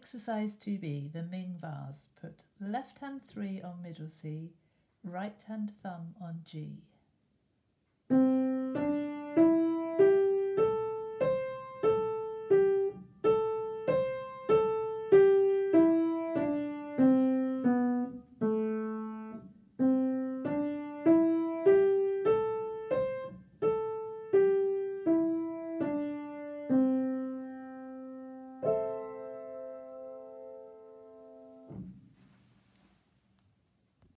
Exercise 2b, the Ming vase. Put left hand 3 on middle C, right hand thumb on G.